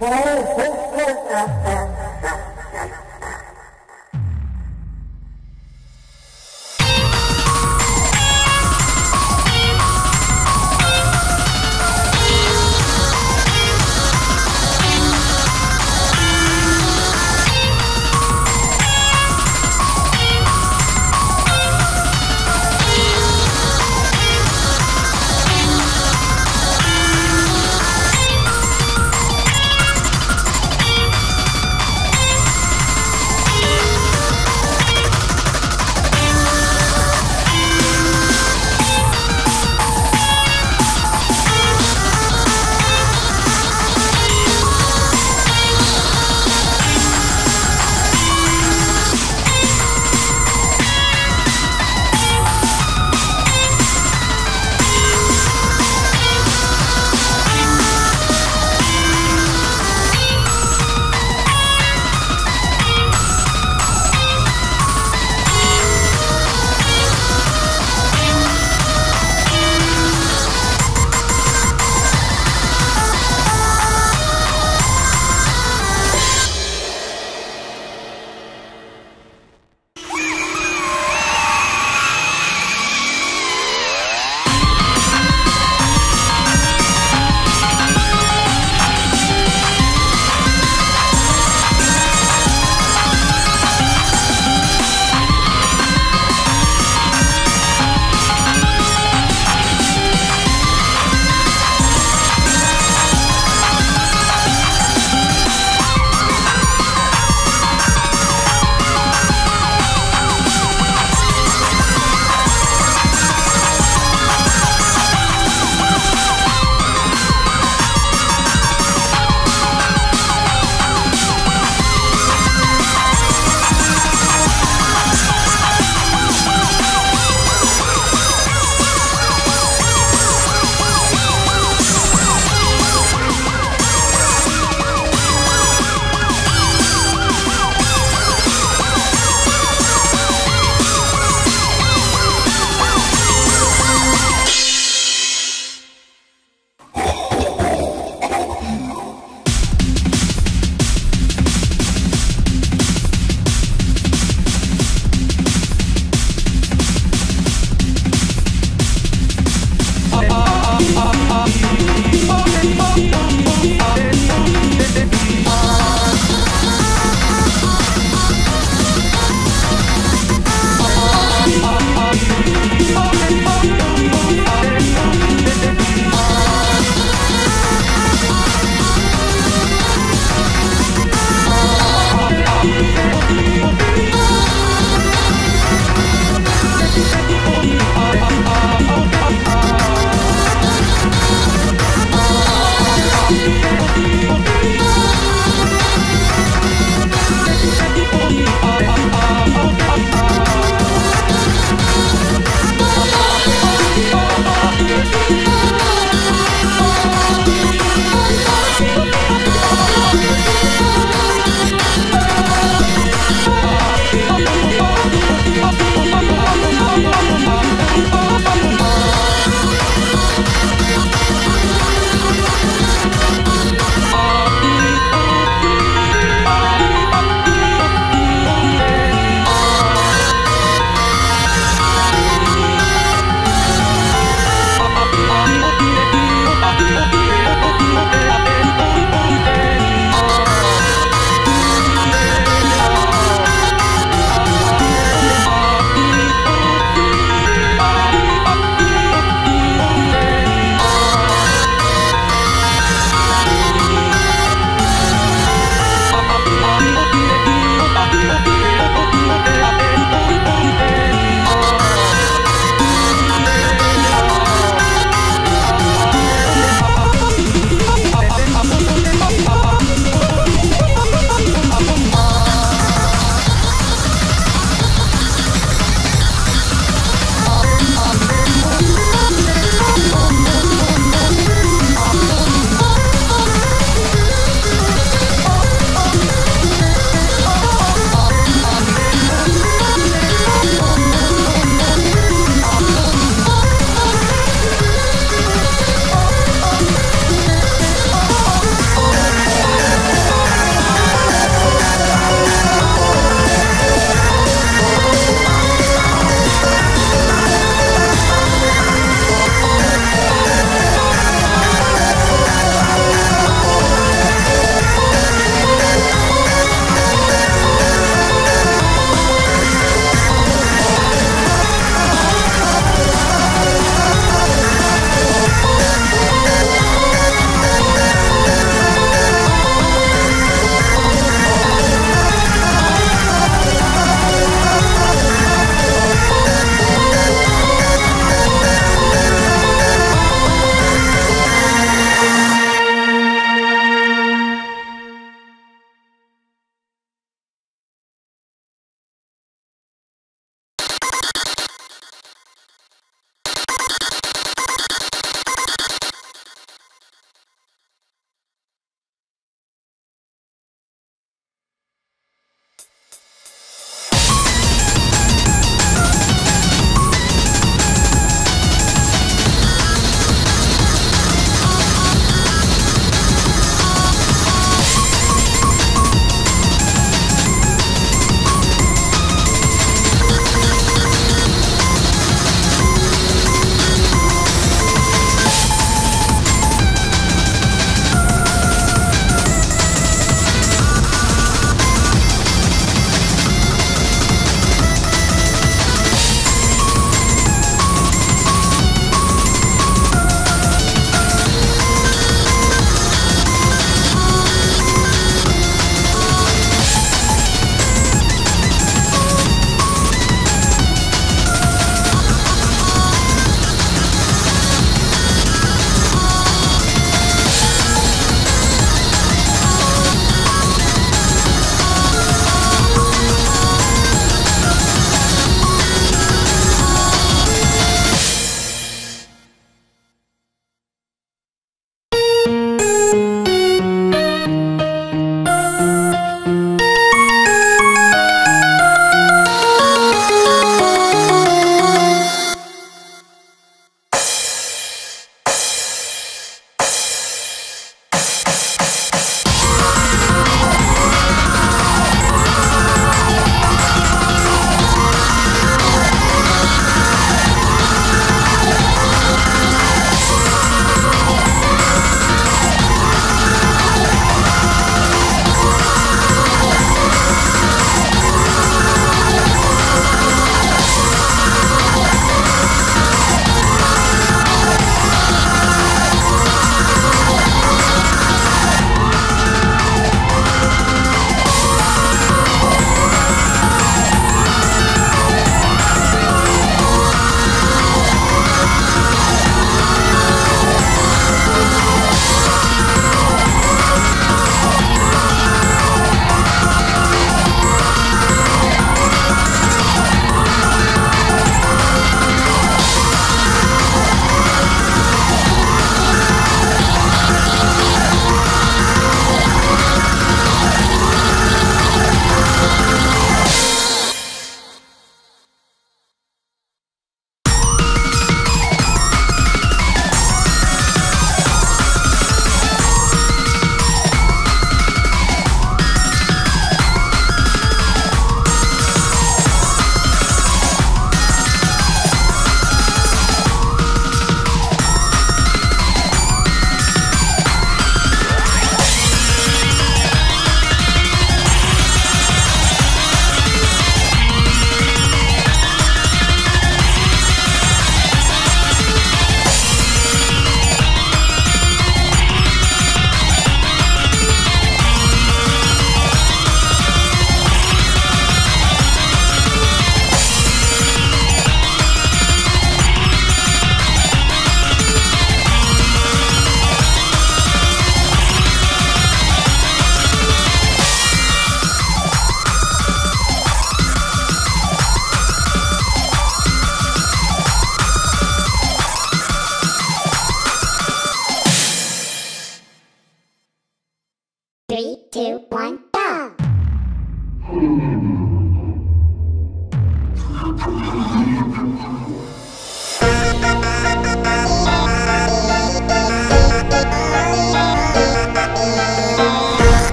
Hey, hey, hey.